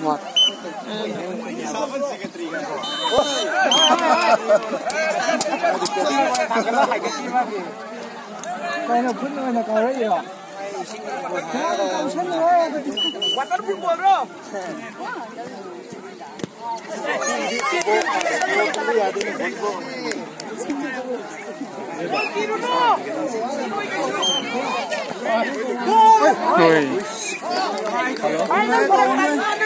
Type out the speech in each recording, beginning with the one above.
ngọt cái nó phun nó có đấy gì hả? Cầu sinh rồi, quạt nó phun bột rồi. Ôi. Hello.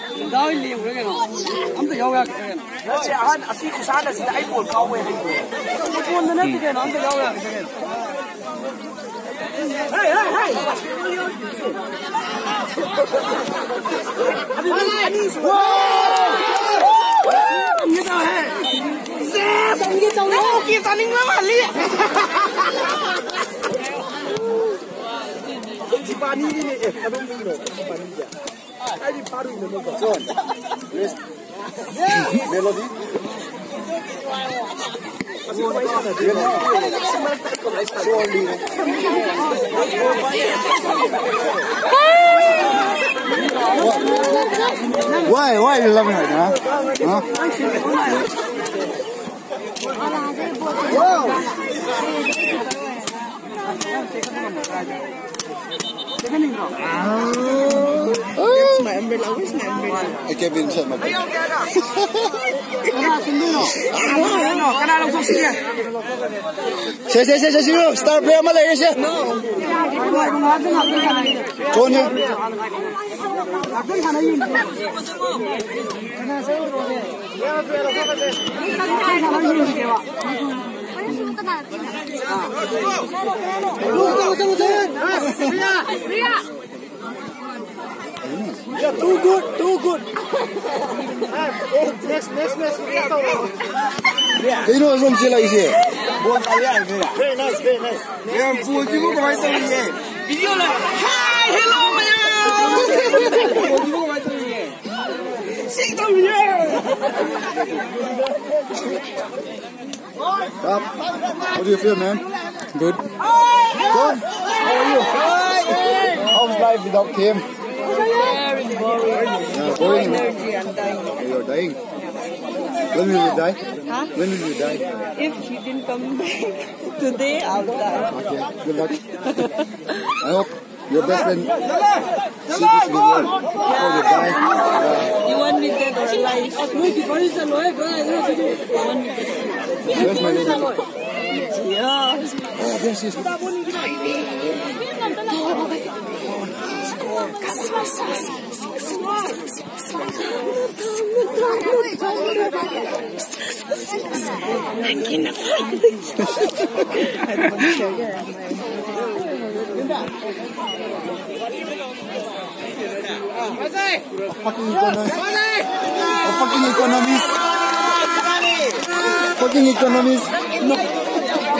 داولي ورجعنا عم تجاوب بس يا عاد أصيك وسعادة زدعيب والقوة هي وكون نتجنا عم تجاوب هاي هاي هاي حبيبي حديث पानी नहीं पानी Any party in the local Melody. Why, why you loving her, huh? huh? Wow! my umbrella? Where's my umbrella? I kept it inside my bag. Say, say, say, say, zero. Star player, Malay, yes, yeah. No. Go on here. Yeah too good too good next next next Yeah. You know what's wrong with like here? very nice very nice Yeah, fool, you go my son here. video la hi hello maya sing to me Stop. How do you feel, man? Good. Good. how are you? How's life without Kim? Boring. Oh, you're dying. When will you die? Huh? When will you die? If he didn't come back today, I'll die. Okay, good luck. I hope your best friend see this video before you die. Uh, You want me dead or alive? You want me dead. where's my? Yeah. Oh, there she is. Fucking economist. A fucking economist. Fucking economist. No.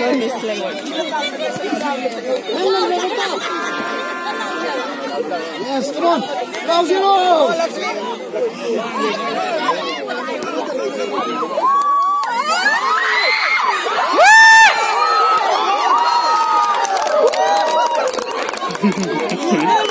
gewoon misselijk. Yes, strop! Lauzino! Woo!